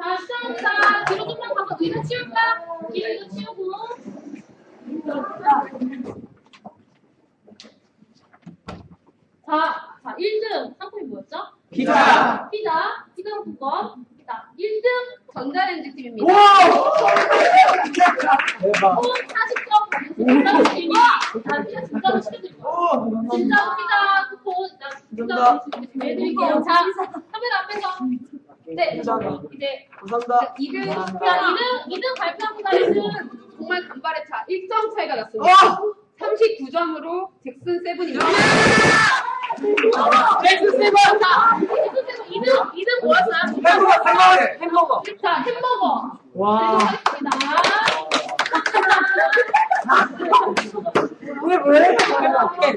자, 시작합니다. 뒤로 좀만 가서 뒤로 치울까? 뒤로 치우고. 자, 자, 1등 상품이 뭐였죠? 피자. 피자, 피자 상품권. 자, 1등 전자레인지 팀입니다. 우와! 대박. 총 40점 진짜로 팀이 자, 피자 진짜로 시켜드릴게요. 오, 진짜로 피자 쿠폰 자, 진짜로 해드릴게요. 자, 카메라 앞에서 네, 감사합니다. 이제 감사합니다. 2등, 자, 2등, 2등 발표합니다. 2등. 정말 간발의 차 1점 차이가 어! 났습니다. 39점으로 잭슨 세븐입니다. 넥스 세븐. 자, 넥스 세븐 2등, 2등 뭐였어요? 햄버거, 햄버거, 햄버거. 자, 햄버거. 와. 왜, 왜?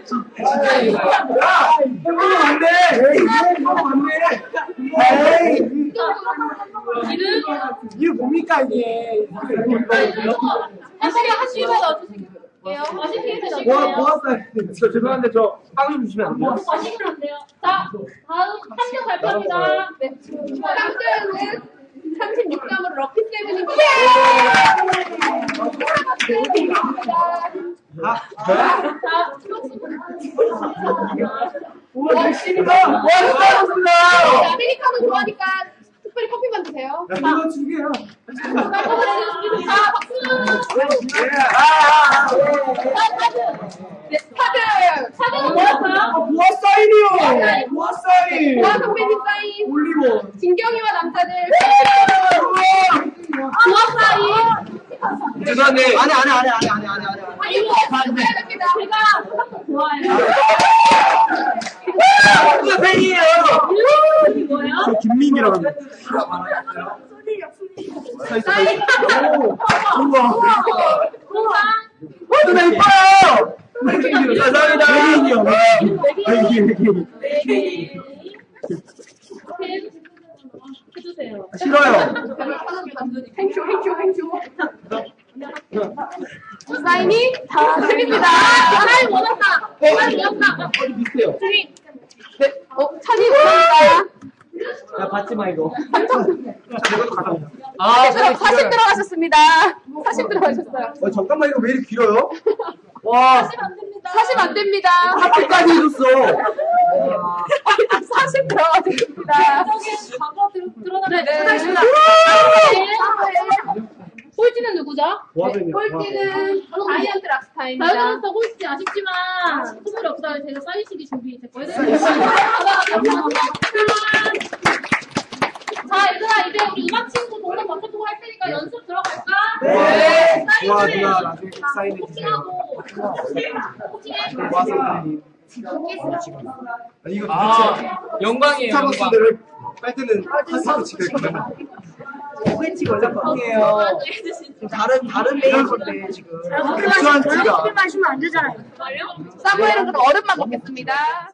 진짜 이거. 야, 햄버거 안 돼. 햄버거 안 돼. 2등. 이게 뭡니까, 이게. 햄버거 하시고. 맛있게 뭐, 넣어주세요. 뭐 왔어요? 저 죄송한데, 저 빵 좀 주시면 안 돼요? 맛있게 안 돼요. 자, 다음 3등 발표합니다. 네. 3등은 36점으로 럭키 세븐입니다. 아, 자, 열심히다. 와, 수고하셨습니다. 아메리카노 좋아하니까 드세요. 야, 이거 두 개야. 자, 박수. 아, 네, 스타드! 4등 뭐였어요? 보아 사인이요. 보아 사인. 보아 선배님 사인, 올리고. 진경이와 남자들. 부업사인. 죄송한데. 아니, 아니, 아니, 아니, 아니, 아니, 아니. 아, 이거 해야 됩니다. 제가 좋아해요. 팬이에요? 저 김민기라고 합니다. 우와. 와, 누나 이뻐요. 감사합니다. 외계인이요. 외계인, 외계인. 해주세요. 싫어요. 행쇼, 행쇼, 행쇼. 사인이 다 틀립니다. 사인 원한다. 사인 원한다. 어디 비슷해요. 드림. 네, 어, 찬이 원합니다. 야, 받지 마, 이거. 아, 그럼 40 들어가셨습니다. 40 들어가셨어요. 어, 잠깐만, 이거 왜 이렇게 길어요? 와, 40안 됩니다. 하트까지 해줬어. 그죠? 꼴찌는 다이언트 락스타입니다. 다이언트 꼴찌 아쉽지만 선물 없어요. 그 제가 사이식이 준비 됐거든요. 자 얘들아 이제 우리 음악 친구 동네 버텨보고 할 테니까 연습 들어갈까? 네. 아, 사인을 코칭하고 코칭해. 아, 이거 아, 영광이에요. 스타벅스들을 빨 때는 한사로 찍을 거야. 5cm 걸린 거아니에요 다른 다른 네. 메인 건데 지금. 아, 그렇게 마시면 안 되잖아요. 사무엘은 그럼 얼음만 먹겠습니다.